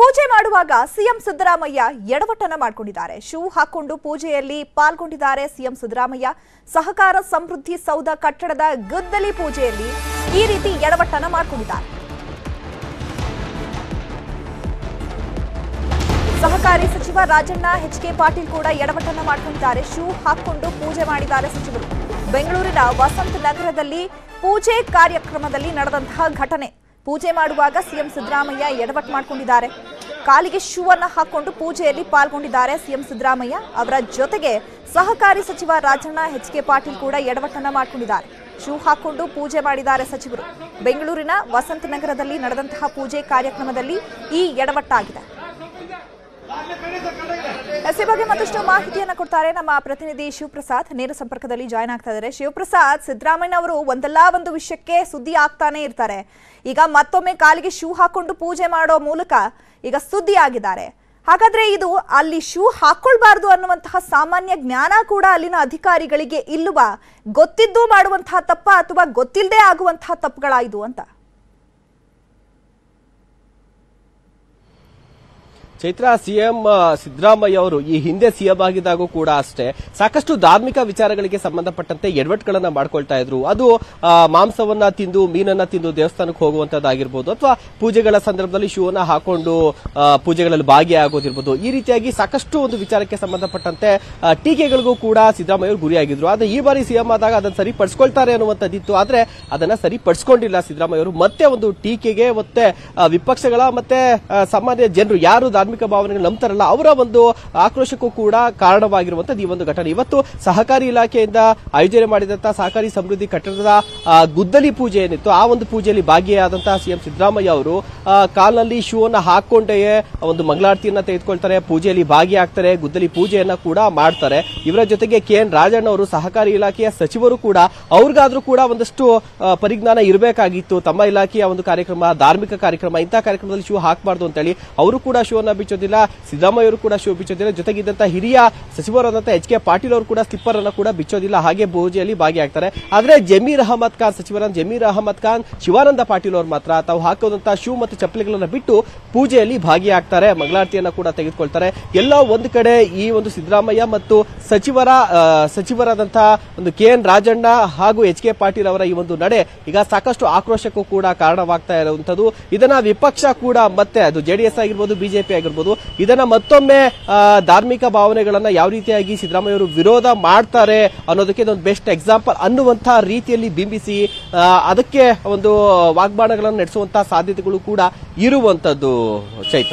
ಪೂಜೆ ಮಾಡುವಾಗ ಸಿಎಂ ಸಿದ್ದರಾಮಯ್ಯ ಎಡವಟ್ಟನ ಮಾಡಿಕೊಂಡಿದ್ದಾರೆ. ಶೂ ಹಾಕೊಂಡು ಪೂಜೆಯಲ್ಲಿ ಪಾಲ್ಗೊಂಡಿದ್ದಾರೆ ಸಿಎಂ ಸಿದ್ದರಾಮಯ್ಯ. ಸಹಕಾರ ಸಮೃದ್ಧಿ ಸೌಧ ಕಟ್ಟಡದ ಗದ್ದಲಿ ಪೂಜೆಯಲ್ಲಿ ಈ ರೀತಿ ಎಡವಟ್ಟನ ಮಾಡಿಕೊಂಡಿದ್ದಾರೆ. ಸಹಕಾರಿ ಸಚಿವ ರಾಜಣ್ಣ ಎಚ್ ಕೆ ಪಾಟೀಲ್ ಕೂಡ ಎಡವಟ್ಟನ್ನ ಮಾಡಿಕೊಂಡಿದ್ದಾರೆ. ಶೂ ಹಾಕೊಂಡು ಪೂಜೆ ಮಾಡಿದ್ದಾರೆ ಸಚಿವರು. ಬೆಂಗಳೂರಿನ ವಸಂತ ನಗರದಲ್ಲಿ ಪೂಜೆ ಕಾರ್ಯಕ್ರಮದಲ್ಲಿ ನಡೆದಂತಹ ಘಟನೆ. ಪೂಜೆ ಮಾಡುವಾಗ ಸಿಎಂ ಸಿದ್ದರಾಮಯ್ಯ ಎಡವಟ್ಟು ಮಾಡಿಕೊಂಡಿದ್ದಾರೆ. ಕಾಲಿಗೆ ಶೂ ಅನ್ನ ಹಾಕೊಂಡು ಪೂಜೆಯಲ್ಲಿ ಪಾಲ್ಗೊಂಡಿದ್ದಾರೆ ಸಿಎಂ ಸಿದ್ದರಾಮಯ್ಯ. ಅವರ ಜೊತೆಗೆ ಸಹಕಾರಿ ಸಚಿವ ರಾಜಣ್ಣ ಎಚ್ ಕೆ ಪಾಟೀಲ್ ಕೂಡ ಎಡವಟ್ಟನ್ನ ಮಾಡಿಕೊಂಡಿದ್ದಾರೆ. ಶೂ ಹಾಕೊಂಡು ಪೂಜೆ ಮಾಡಿದ್ದಾರೆ ಸಚಿವರು. ಬೆಂಗಳೂರಿನ ವಸಂತ ನಗರದಲ್ಲಿ ನಡೆದಂತಹ ಪೂಜೆ ಕಾರ್ಯಕ್ರಮದಲ್ಲಿ ಈ ಎಡವಟ್ಟಾಗಿದೆ. ಎಸ್ ಈ ಬಗ್ಗೆ ಮತ್ತಷ್ಟು ಮಾಹಿತಿಯನ್ನು ಕೊಡ್ತಾರೆ ನಮ್ಮ ಪ್ರತಿನಿಧಿ ಶಿವಪ್ರಸಾದ್. ನೇರ ಸಂಪರ್ಕದಲ್ಲಿ ಜಾಯ್ನ್ ಆಗ್ತಾ ಇದ್ದಾರೆ. ಶಿವಪ್ರಸಾದ್, ಸಿದ್ದರಾಮಯ್ಯ ಅವರು ಒಂದಲ್ಲ ಒಂದು ವಿಷಯಕ್ಕೆ ಸುದ್ದಿ ಆಗ್ತಾನೆ ಇರ್ತಾರೆ. ಈಗ ಮತ್ತೊಮ್ಮೆ ಕಾಲಿಗೆ ಶೂ ಹಾಕೊಂಡು ಪೂಜೆ ಮಾಡೋ ಮೂಲಕ ಈಗ ಸುದ್ದಿ ಆಗಿದ್ದಾರೆ ಹಾಗಾದ್ರೆ ಇದು ಅಲ್ಲಿ ಶೂ ಹಾಕೊಳ್ಬಾರ್ದು ಅನ್ನುವಂತಹ ಸಾಮಾನ್ಯ ಜ್ಞಾನ ಕೂಡ ಅಲ್ಲಿನ ಅಧಿಕಾರಿಗಳಿಗೆ ಇಲ್ಲವಾ? ಗೊತ್ತಿದ್ದು ಮಾಡುವಂತಹ ತಪ್ಪ ಅಥವಾ ಗೊತ್ತಿಲ್ಲದೆ ಆಗುವಂತಹ ತಪ್ಪುಗಳ ಅಂತ? ಚೈತ್ರ ಸಿಎಂ ಸಿದ್ದರಾಮಯ್ಯ ಅವರು ಈ ಹಿಂದೆ ಸಿಎಂ ಆಗಿದ್ದಾಗೂ ಕೂಡ ಅಷ್ಟೇ ಸಾಕಷ್ಟು ಧಾರ್ಮಿಕ ವಿಚಾರಗಳಿಗೆ ಸಂಬಂಧಪಟ್ಟಂತೆ ಎಡವಟ್ಗಳನ್ನ ಮಾಡ್ಕೊಳ್ತಾ ಇದ್ರು. ಅದು ಮಾಂಸವನ್ನ ತಿಂದು, ಮೀನನ್ನ ತಿಂದು ದೇವಸ್ಥಾನಕ್ಕೆ ಹೋಗುವಂತದ್ದಾಗಿರ್ಬೋದು ಅಥವಾ ಪೂಜೆಗಳ ಸಂದರ್ಭದಲ್ಲಿ ಶೂವನ್ನ ಹಾಕೊಂಡು ಪೂಜೆಗಳಲ್ಲಿ ಭಾಗಿಯಾಗೋದಿರ್ಬೋದು. ಈ ರೀತಿಯಾಗಿ ಸಾಕಷ್ಟು ಒಂದು ವಿಚಾರಕ್ಕೆ ಸಂಬಂಧಪಟ್ಟಂತೆ ಟೀಕೆಗಳಿಗೂ ಕೂಡ ಸಿದ್ದರಾಮಯ್ಯ ಅವರು ಗುರಿಯಾಗಿದ್ರು. ಆದ್ರೆ ಈ ಬಾರಿ ಸಿಎಂ ಆದಾಗ ಅದನ್ನ ಸರಿಪಡಿಸ್ಕೊಳ್ತಾರೆ ಅನ್ನುವಂಥದ್ದಿತ್ತು. ಆದ್ರೆ ಅದನ್ನ ಸರಿಪಡಿಸ್ಕೊಂಡಿಲ್ಲ ಸಿದ್ದರಾಮಯ್ಯ ಅವರು. ಮತ್ತೆ ಒಂದು ಟೀಕೆಗೆ ಮತ್ತೆ ವಿಪಕ್ಷಗಳ ಮತ್ತೆ ಸಾಮಾನ್ಯ ಜನರು ಯಾರು ಭಾವನೆಗಳು ನಂಬ್ತಾರಲ್ಲ, ಅವರ ಒಂದು ಆಕ್ರೋಶಕ್ಕೂ ಕೂಡ ಕಾರಣವಾಗಿರುವಂತದ್ದು ಈ ಒಂದು ಘಟನೆ. ಇವತ್ತು ಸಹಕಾರಿ ಇಲಾಖೆಯಿಂದ ಆಯೋಜನೆ ಮಾಡಿದಂತಹ ಸಹಕಾರಿ ಸಮೃದ್ಧಿ ಕಟ್ಟಡದ ಗುದ್ದಲಿ ಪೂಜೆ ಏನಿತ್ತು, ಆ ಒಂದು ಪೂಜೆಯಲ್ಲಿ ಭಾಗಿಯಾದಂತಹ ಸಿಎಂ ಸಿದ್ದರಾಮಯ್ಯ ಅವರು ಕಾಲಲ್ಲಿ ಶೂ ಅನ್ನ ಹಾಕೊಂಡೆಯೇ ಒಂದು ಮಂಗಳಾರತಿಯನ್ನ ತೆಗೆದುಕೊಳ್ತಾರೆ, ಪೂಜೆಯಲ್ಲಿ ಭಾಗಿಯಾಗ್ತಾರೆ, ಗುದ್ದಲಿ ಪೂಜೆಯನ್ನ ಕೂಡ ಮಾಡ್ತಾರೆ. ಇವರ ಜೊತೆಗೆ ಕೆ ಎನ್ ರಾಜಣ್ಣ ಅವರು ಸಹಕಾರಿ ಇಲಾಖೆಯ ಸಚಿವರು ಕೂಡ, ಅವ್ರಿಗಾದ್ರೂ ಕೂಡ ಒಂದಷ್ಟು ಪರಿಜ್ಞಾನ ಇರಬೇಕಾಗಿತ್ತು. ತಮ್ಮ ಇಲಾಖೆಯ ಒಂದು ಕಾರ್ಯಕ್ರಮ, ಧಾರ್ಮಿಕ ಕಾರ್ಯಕ್ರಮ ಇಂತಹ ಕಾರ್ಯಕ್ರಮದಲ್ಲಿ ಶೂ ಹಾಕಬಾರ್ದು ಅಂತೇಳಿ, ಅವರು ಕೂಡ ಶೂ ಬಿಚ್ಚೋದಿಲ್ಲ ಸಿದ್ದರಾಮಯ್ಯ ಕೂಡ ಶೋಭಿಸೋದಿಲ್ಲ ಬಿಚ್ಚೋದಿಲ್ಲ ಜೊತೆಗಿದ್ದಂತಹ ಹಿರಿಯ ಸಚಿವರಾದಂಥ ಎಚ್ ಕೆ ಪಾಟೀಲ್ ಅವರು ಕೂಡ ಸ್ಲಿಪ್ಪರ್ ಅನ್ನ ಕೂಡ ಬಿಚ್ಚೋದಿಲ್ಲ. ಹಾಗೆ ಭೋಜಿಯಲ್ಲಿ ಭಾಗಿಯಾಗ್ತಾರೆ. ಆದ್ರೆ ಜಮೀರ್ ಅಹಮದ್ ಖಾನ್ ಸಚಿವರಾದ ಜಮೀರ್ ಅಹಮದ್ ಖಾನ್, ಶಿವಾನಂದ ಪಾಟೀಲ್ ಅವರು ಮಾತ್ರ ತಾವು ಹಾಕೋದಂತ ಶೂ ಮತ್ತು ಚಪ್ಪಲಿಗಳನ್ನ ಬಿಟ್ಟು ಪೂಜೆಯಲ್ಲಿ ಭಾಗಿಯಾಗ್ತಾರೆ. ಮಂಗಳಾರತಿಯನ್ನ ಕೂಡ ತೆಗೆದುಕೊಳ್ತಾರೆ. ಎಲ್ಲ ಒಂದು ಕಡೆ ಈ ಒಂದು ಸಿದ್ದರಾಮಯ್ಯ ಮತ್ತು ಸಚಿವರ ಸಚಿವರಾದಂತಹ ಒಂದು ಕೆ ಎನ್ ರಾಜಣ್ಣ ಹಾಗೂ ಎಚ್ ಕೆ ಪಾಟೀಲ್ ಅವರ ಈ ಒಂದು ನಡೆ ಈಗ ಸಾಕಷ್ಟು ಆಕ್ರೋಶಕ್ಕೂ ಕೂಡ ಕಾರಣವಾಗ್ತಾ ಇರುವಂತದ್ದು ಇದನ್ನ ವಿಪಕ್ಷ ಕೂಡ ಮತ್ತೆ ಅದು ಜೆಡಿಎಸ್ ಆಗಿರ್ಬೋದು ಬಿಜೆಪಿ ಆಗಿರ್ಬೋದು ಇದನ್ನ ಮತ್ತೊಮ್ಮೆ ಧಾರ್ಮಿಕ ಭಾವನೆಗಳನ್ನ ಯಾವ ರೀತಿಯಾಗಿ ಸಿದ್ದರಾಮಯ್ಯ ಅವರು ವಿರೋಧ ಮಾಡ್ತಾರೆ ಅನ್ನೋದಕ್ಕೆ ಇದೊಂದು ಬೆಸ್ಟ್ ಎಕ್ಸಾಂಪಲ್ ಅನ್ನುವಂತಹ ರೀತಿಯಲ್ಲಿ ಬಿಂಬಿಸಿ ಅದಕ್ಕೆ ಒಂದು ವಾಗ್ಬಾಣಗಳನ್ನು ನಡೆಸುವಂತಹ ಸಾಧ್ಯತೆಗಳು ಕೂಡ ಇರುವಂತದ್ದು ಚೈತ್ರ